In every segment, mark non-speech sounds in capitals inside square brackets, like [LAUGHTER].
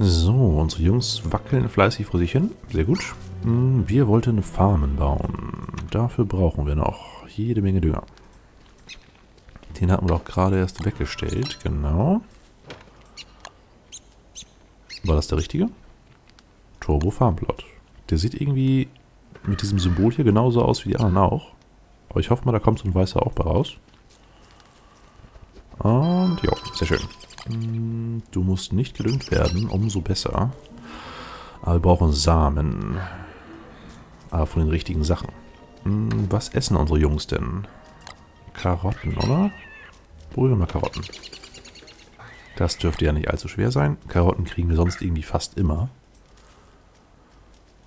So, unsere Jungs wackeln fleißig vor sich hin. Sehr gut. Hm, wir wollten Farmen bauen. Dafür brauchen wir noch jede Menge Dünger. Den hatten wir doch gerade erst weggestellt. Genau. War das der richtige? Turbo Farmplot. Der sieht irgendwie mit diesem Symbol hier genauso aus wie die anderen auch. Aber ich hoffe mal, da kommt so ein weißer auch bei raus. Und ja, sehr schön. Hm, du musst nicht gedüngt werden, umso besser. Aber wir brauchen Samen. Aber von den richtigen Sachen. Hm, was essen unsere Jungs denn? Karotten, oder? Probieren wir mal Karotten. Das dürfte ja nicht allzu schwer sein. Karotten kriegen wir sonst irgendwie fast immer.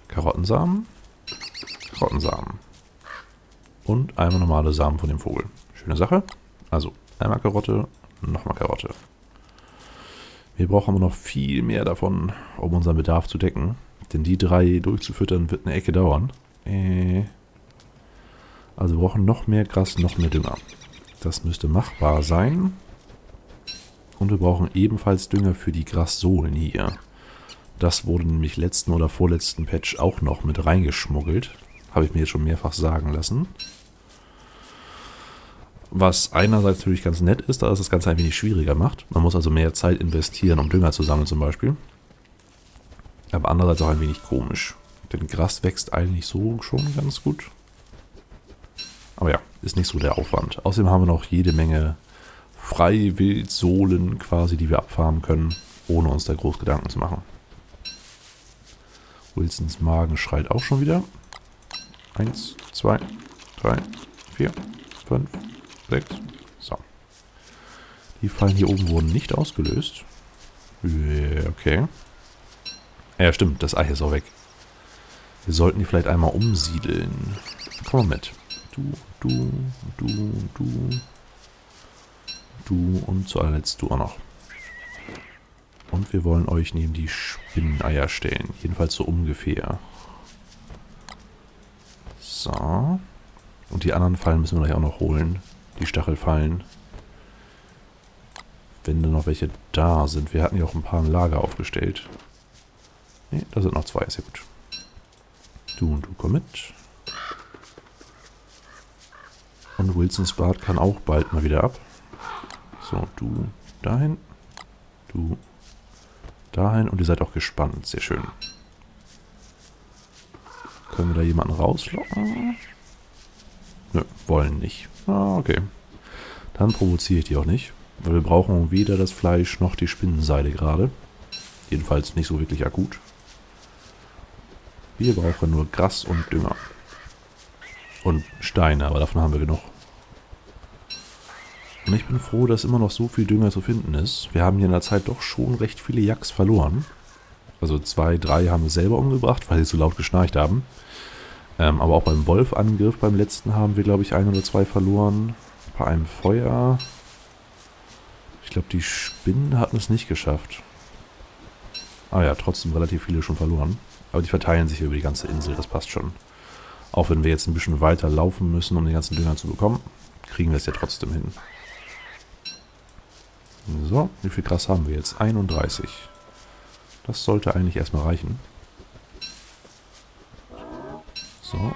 Karottensamen. Karottensamen. Und einmal normale Samen von dem Vogel. Schöne Sache. Also einmal Karotte, nochmal Karotte. Wir brauchen aber noch viel mehr davon, um unseren Bedarf zu decken. Denn die drei durchzufüttern wird eine Ecke dauern. Äh also wir brauchen noch mehr Gras, noch mehr Dünger. Das müsste machbar sein. Und wir brauchen ebenfalls Dünger für die Grassohlen hier. Das wurde nämlich letzten oder vorletzten Patch auch noch mit reingeschmuggelt. Habe ich mir jetzt schon mehrfach sagen lassen. Was einerseits natürlich ganz nett ist, da es das Ganze ein wenig schwieriger macht. Man muss also mehr Zeit investieren, um Dünger zu sammeln zum Beispiel. Aber andererseits auch ein wenig komisch. Denn Gras wächst eigentlich so schon ganz gut. Aber ja, ist nicht so der Aufwand. Außerdem haben wir noch jede Menge Freiwildsohlen quasi, die wir abfarmen können, ohne uns da groß Gedanken zu machen. Wilsons Magen schreit auch schon wieder. Eins, zwei, drei, vier, fünf, sechs. So. Die Fallen hier oben wurden nicht ausgelöst. Okay. Ja, stimmt, das Ei ist auch weg. Wir sollten die vielleicht einmal umsiedeln. Komm mal mit. Du, du, du, du. Du und zu allerletzt du auch noch. Und wir wollen euch neben die Spinneneier stellen. Jedenfalls so ungefähr. So. Und die anderen Fallen müssen wir gleich auch noch holen. Die Stachelfallen. Wenn dann noch welche da sind. Wir hatten ja auch ein paar im Lager aufgestellt. Ne, da sind noch zwei. Sehr gut. Du und du komm mit. Und Wilsons Bart kann auch bald mal wieder ab. So, du dahin. Du dahin. Und ihr seid auch gespannt. Sehr schön. Können wir da jemanden rauslocken? Nö, wollen nicht. Ah, okay. Dann provoziere ich die auch nicht. Weil wir brauchen weder das Fleisch noch die Spinnenseide gerade. Jedenfalls nicht so wirklich akut. Wir brauchen nur Gras und Dünger. Und Steine, aber davon haben wir genug. Und ich bin froh, dass immer noch so viel Dünger zu finden ist. Wir haben hier in der Zeit doch schon recht viele Jacks verloren. Also zwei, drei haben wir selber umgebracht, weil sie zu laut geschnarcht haben. Ähm, aber auch beim Wolfangriff beim letzten haben wir, glaube ich, ein oder zwei verloren. Bei einem Feuer. Ich glaube, die Spinnen hatten es nicht geschafft. Ah ja, trotzdem relativ viele schon verloren. Aber die verteilen sich über die ganze Insel, das passt schon. Auch wenn wir jetzt ein bisschen weiter laufen müssen, um den ganzen Dünger zu bekommen, kriegen wir es ja trotzdem hin. So, wie viel Gras haben wir jetzt? 31. Das sollte eigentlich erstmal reichen. So.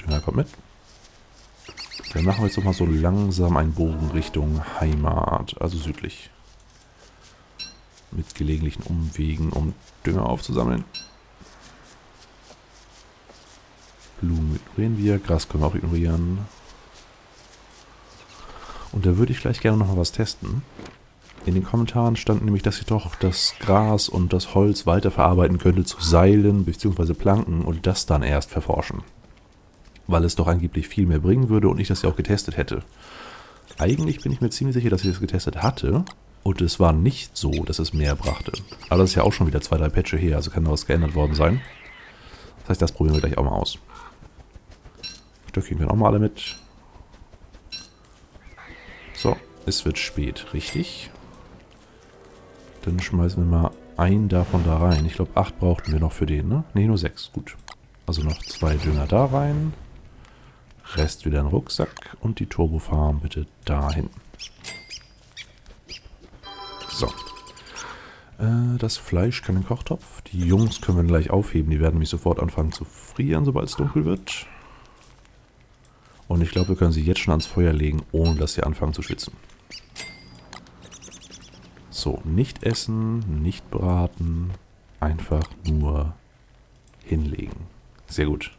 Dünger kommt mit. Dann machen wir jetzt nochmal so langsam einen Bogen Richtung Heimat, also südlich. Mit gelegentlichen Umwegen, um Dünger aufzusammeln. Blumen ignorieren wir, Gras können wir auch ignorieren. Und da würde ich gleich gerne noch mal was testen. In den Kommentaren stand nämlich, dass ich doch das Gras und das Holz weiterverarbeiten könnte zu Seilen bzw. Planken und das dann erst verforschen. Weil es doch angeblich viel mehr bringen würde und ich das ja auch getestet hätte. Eigentlich bin ich mir ziemlich sicher, dass ich das getestet hatte und es war nicht so, dass es mehr brachte. Aber das ist ja auch schon wieder zwei, drei Patches her, also kann da was geändert worden sein. Das heißt, das probieren wir gleich auch mal aus. Stöckchen können auch mal alle mit. So, es wird spät, richtig? Dann schmeißen wir mal einen davon da rein. Ich glaube, acht brauchten wir noch für den, ne? Ne, nur sechs. Gut. Also noch zwei Dünger da rein. Rest wieder in den Rucksack. Und die Turbofarm bitte dahin. So. Äh, das Fleisch kann in den Kochtopf. Die Jungs können wir gleich aufheben. Die werden nämlich sofort anfangen zu frieren, sobald es dunkel wird. Und ich glaube, wir können sie jetzt schon ans Feuer legen, ohne dass sie anfangen zu schwitzen. So, nicht essen, nicht braten, einfach nur hinlegen. Sehr gut.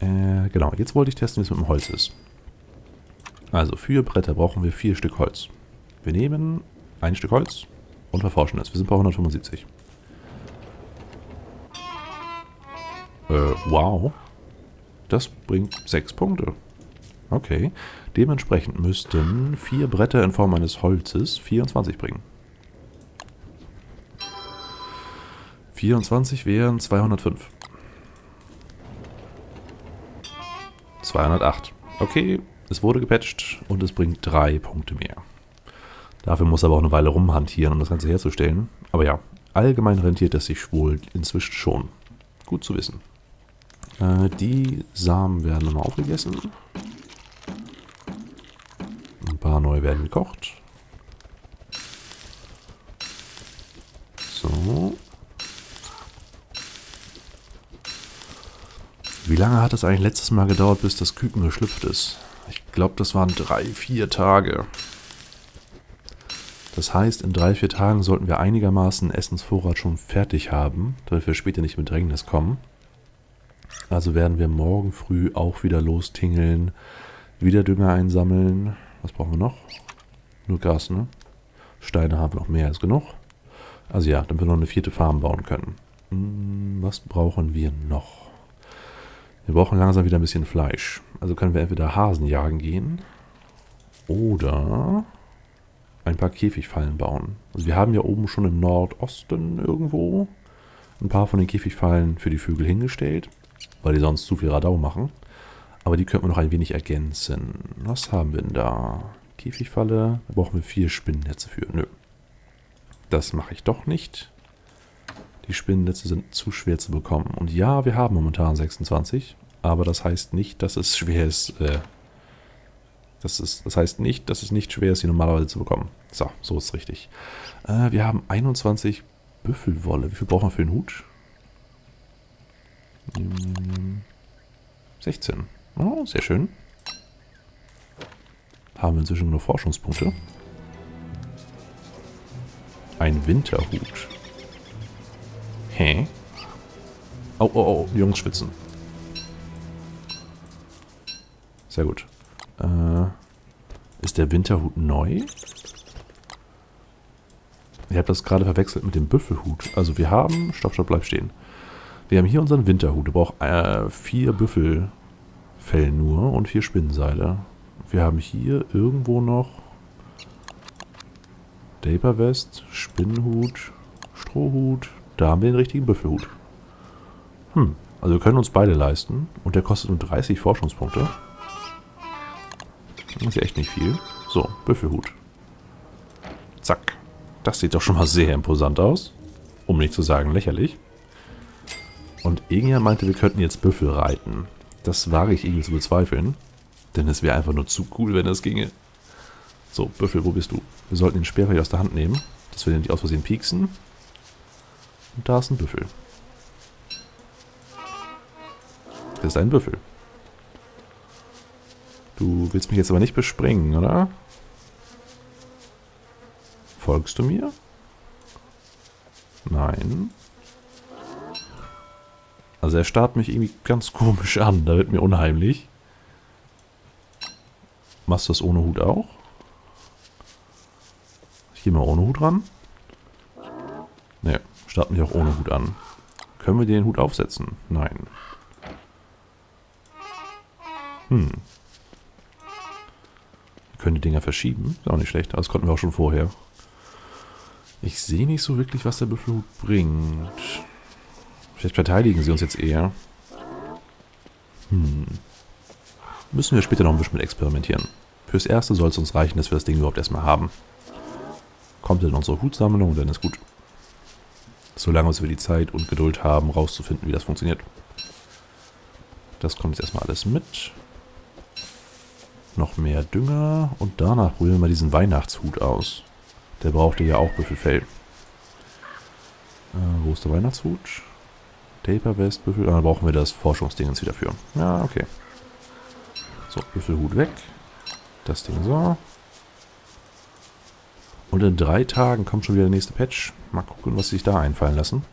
Äh, genau, jetzt wollte ich testen, wie es mit dem Holz ist. Also, für Bretter brauchen wir vier Stück Holz. Wir nehmen ein Stück Holz und verforschen es. Wir sind bei 175. Äh, wow. Das bringt sechs Punkte. Okay. Dementsprechend müssten vier Bretter in Form eines Holzes 24 bringen. 24 wären 205. 208. Okay, es wurde gepatcht und es bringt drei Punkte mehr. Dafür muss er aber auch eine Weile rumhantieren, um das Ganze herzustellen. Aber ja, allgemein rentiert es sich wohl inzwischen schon. Gut zu wissen. Äh, die Samen werden nochmal aufgegessen. Ein paar neue werden gekocht. So. Wie lange hat es eigentlich letztes Mal gedauert, bis das Küken geschlüpft ist? Ich glaube, das waren drei, vier Tage. Das heißt, in drei, vier Tagen sollten wir einigermaßen Essensvorrat schon fertig haben, damit wir später nicht mit Drängnis kommen. Also werden wir morgen früh auch wieder lostingeln, wieder Dünger einsammeln. Was brauchen wir noch? Nur Gas, ne? Steine haben wir noch mehr als genug. Also ja, damit wir noch eine vierte Farm bauen können. Hm, was brauchen wir noch? Wir brauchen langsam wieder ein bisschen Fleisch. Also können wir entweder Hasen jagen gehen oder ein paar Käfigfallen bauen. Also wir haben ja oben schon im Nordosten irgendwo ein paar von den Käfigfallen für die Vögel hingestellt, weil die sonst zu viel Radau machen. Aber die könnten wir noch ein wenig ergänzen. Was haben wir denn da? Käfigfalle, da brauchen wir vier Spinnennetze für. Nö. Das mache ich doch nicht. Die Spinnennetze sind zu schwer zu bekommen. Und ja, wir haben momentan 26, aber das heißt nicht, dass es schwer ist, äh, das, ist, das heißt nicht, dass es nicht schwer ist, sie normalerweise zu bekommen. So, so ist es richtig. Äh, wir haben 21 Büffelwolle. Wie viel brauchen wir für den Hut? 16. Oh, sehr schön. Haben wir inzwischen nur Forschungspunkte. Ein Winterhut. Oh, oh, oh, die Jungs schwitzen. Sehr gut. Äh, ist der Winterhut neu? Ich habe das gerade verwechselt mit dem Büffelhut. Also wir haben... Stopp, stopp, bleib stehen. Wir haben hier unseren Winterhut. Der braucht äh, vier Büffelfell nur und vier Spinnenseile. Wir haben hier irgendwo noch Daperwest, Spinnenhut, Strohhut. Da haben wir den richtigen Büffelhut. Hm, also wir können uns beide leisten. Und der kostet nur 30 Forschungspunkte. Das ist ja echt nicht viel. So, Büffelhut. Zack. Das sieht doch schon mal sehr imposant aus. Um nicht zu sagen lächerlich. Und Ingia meinte, wir könnten jetzt Büffel reiten. Das wage ich irgendwie zu bezweifeln. Denn es wäre einfach nur zu cool, wenn das ginge. So, Büffel, wo bist du? Wir sollten den Speer aus der Hand nehmen, dass wir den nicht aus Versehen pieksen. Und da ist ein Büffel. Das ist ein Büffel. Du willst mich jetzt aber nicht bespringen, oder? Folgst du mir? Nein. Also er starrt mich irgendwie ganz komisch an. Da wird mir unheimlich. Machst du das ohne Hut auch? Ich gehe mal ohne Hut ran. Ne, starrt mich auch ohne Hut an. Können wir den Hut aufsetzen? Nein. Hm können die Dinger verschieben. Ist auch nicht schlecht, aber das konnten wir auch schon vorher. Ich sehe nicht so wirklich, was der Büffelhut bringt. Vielleicht verteidigen sie uns jetzt eher. Hm. Müssen wir später noch ein bisschen mit experimentieren. Fürs Erste soll es uns reichen, dass wir das Ding überhaupt erstmal haben. Kommt in unsere Hutsammlung dann ist gut. Solange wir die Zeit und Geduld haben, rauszufinden, wie das funktioniert. Das kommt jetzt erstmal alles mit. Noch mehr Dünger. Und danach probieren wir mal diesen Weihnachtshut aus. Der brauchte ja auch Büffelfell. wo ist der Weihnachtshut? Taper West, Büffel. Ah, dann brauchen wir das Forschungsding jetzt wieder für. Ja, okay. So, Büffelhut weg. Das Ding so. Und in drei Tagen kommt schon wieder der nächste Patch. Mal gucken, was sie sich da einfallen lassen.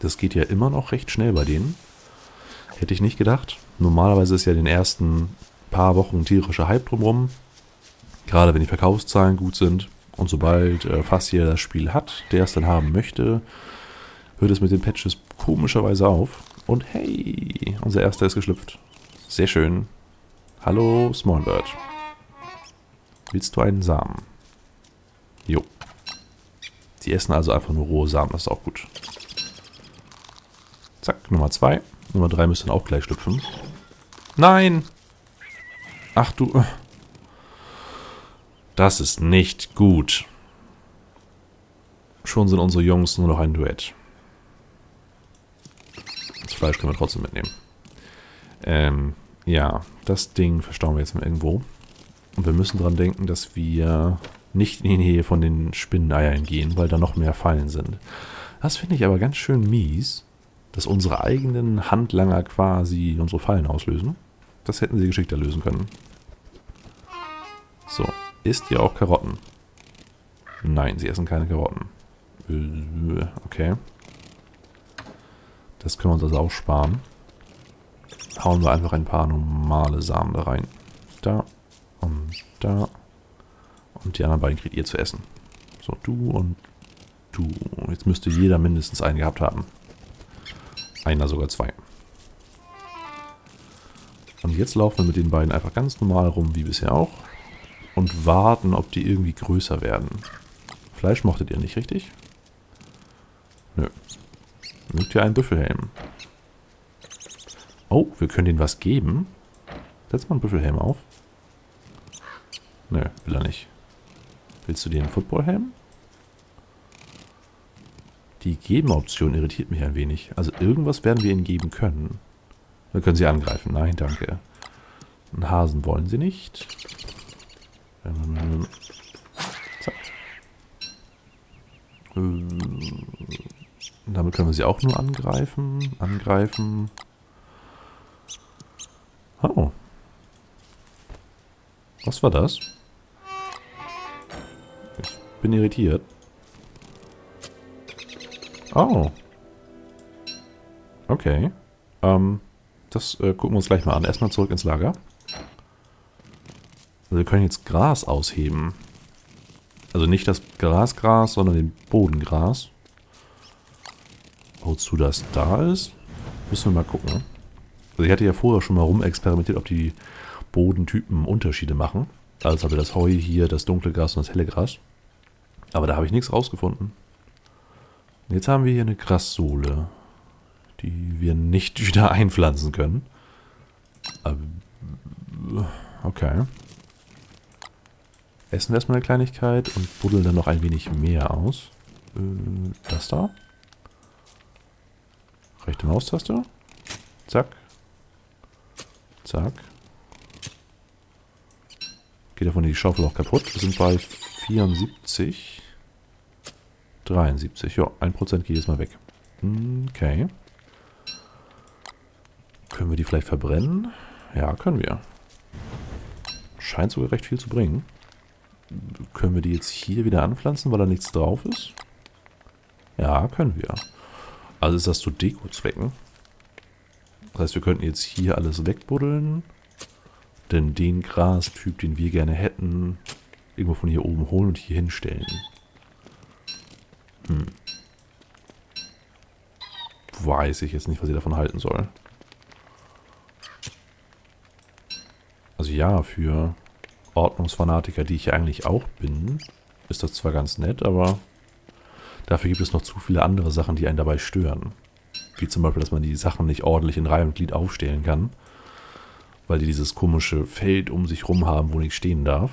Das geht ja immer noch recht schnell bei denen. Hätte ich nicht gedacht. Normalerweise ist ja den ersten paar Wochen tierischer Hype drumherum. Gerade wenn die Verkaufszahlen gut sind. Und sobald äh, fast jeder das Spiel hat, der es dann haben möchte, hört es mit den Patches komischerweise auf. Und hey, unser erster ist geschlüpft. Sehr schön. Hallo, Smallbird. Willst du einen Samen? Jo. Die essen also einfach nur rohe Samen, das ist auch gut. Zack, Nummer 2. Nummer 3 müsste dann auch gleich schlüpfen. Nein! Ach du... Das ist nicht gut. Schon sind unsere Jungs nur noch ein Duett. Das Fleisch können wir trotzdem mitnehmen. Ähm, ja, das Ding verstauen wir jetzt mal irgendwo. Und wir müssen daran denken, dass wir nicht in die Nähe von den Spinneneiern gehen, weil da noch mehr Fallen sind. Das finde ich aber ganz schön mies, dass unsere eigenen Handlanger quasi unsere Fallen auslösen. Das hätten sie geschickter lösen können. So, isst ihr auch Karotten? Nein, sie essen keine Karotten. Okay. Das können wir uns also auch sparen. Hauen wir einfach ein paar normale Samen da rein. Da und da. Und die anderen beiden kriegt ihr zu essen. So, du und du. Jetzt müsste jeder mindestens einen gehabt haben. Einer sogar zwei. Und jetzt laufen wir mit den beiden einfach ganz normal rum, wie bisher auch. Und warten, ob die irgendwie größer werden. Fleisch mochtet ihr nicht, richtig? Nö. Mögt ihr einen Büffelhelm? Oh, wir können denen was geben. Setz mal einen Büffelhelm auf. Nö, will er nicht. Willst du dir einen Footballhelm? Die Geben-Option irritiert mich ein wenig. Also irgendwas werden wir ihnen geben können. Wir können sie angreifen. Nein, danke. Einen Hasen wollen sie nicht. Zack. Damit können wir sie auch nur angreifen. Angreifen. Oh. Was war das? Ich bin irritiert. Oh. Okay. Ähm, das äh, gucken wir uns gleich mal an. Erstmal zurück ins Lager. Also wir können jetzt Gras ausheben. Also nicht das Grasgras, sondern den Bodengras. Wozu das da ist, müssen wir mal gucken. Also ich hatte ja vorher schon mal rumexperimentiert, ob die Bodentypen Unterschiede machen. Also habe das Heu hier, das dunkle Gras und das helle Gras. Aber da habe ich nichts rausgefunden. Jetzt haben wir hier eine Grassohle, die wir nicht [LAUGHS] wieder einpflanzen können. Okay. Essen erstmal eine Kleinigkeit und buddeln dann noch ein wenig mehr aus. Äh, das da. Rechte Maustaste. Zack. Zack. Geht davon die Schaufel auch kaputt. Wir sind bei 74. 73. Ja, 1% geht jetzt mal weg. Okay. Können wir die vielleicht verbrennen? Ja, können wir. Scheint sogar recht viel zu bringen. Können wir die jetzt hier wieder anpflanzen, weil da nichts drauf ist? Ja, können wir. Also ist das zu Deko-Zwecken. Das heißt, wir könnten jetzt hier alles wegbuddeln. Denn den Grastyp, den wir gerne hätten, irgendwo von hier oben holen und hier hinstellen. Hm. Weiß ich jetzt nicht, was ich davon halten soll. Also ja, für Ordnungsfanatiker, die ich eigentlich auch bin, ist das zwar ganz nett, aber dafür gibt es noch zu viele andere Sachen, die einen dabei stören. Wie zum Beispiel, dass man die Sachen nicht ordentlich in Reihe und Glied aufstellen kann, weil die dieses komische Feld um sich rum haben, wo nichts stehen darf.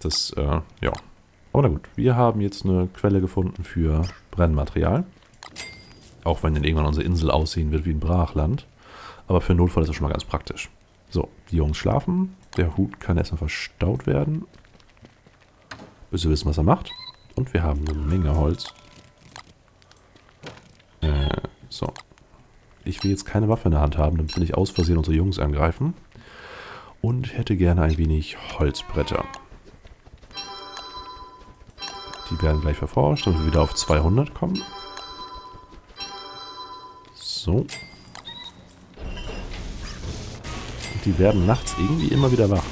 Das, äh, ja, aber na gut, wir haben jetzt eine Quelle gefunden für Brennmaterial. Auch wenn dann irgendwann unsere Insel aussehen wird wie ein Brachland. Aber für Notfall ist das schon mal ganz praktisch. So, die Jungs schlafen. Der Hut kann erstmal verstaut werden. Bis wir wissen, was er macht. Und wir haben eine Menge Holz. So. Ich will jetzt keine Waffe in der Hand haben, damit wir nicht aus Versehen unsere Jungs angreifen. Und hätte gerne ein wenig Holzbretter. Die werden gleich verforscht, damit wir wieder auf 200 kommen. So. Die werden nachts irgendwie immer wieder wach.